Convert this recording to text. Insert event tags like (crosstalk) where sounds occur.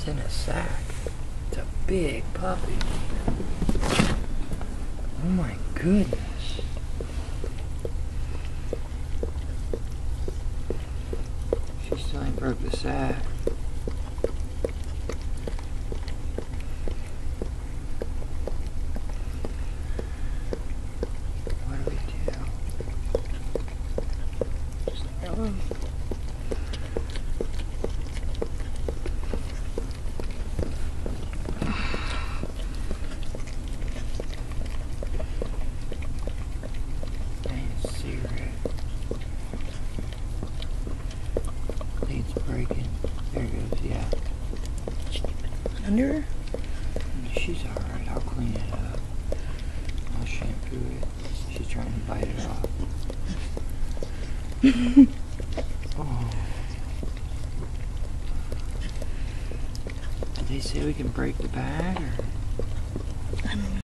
It's in a sac. It's a big puppy. Oh my goodness. She still ain't broke the sac. What do we do? Just. Under her? She's alright, I'll clean it up. I'll shampoo it. She's trying to bite it off. (laughs) oh. Did they say we can break the bag or?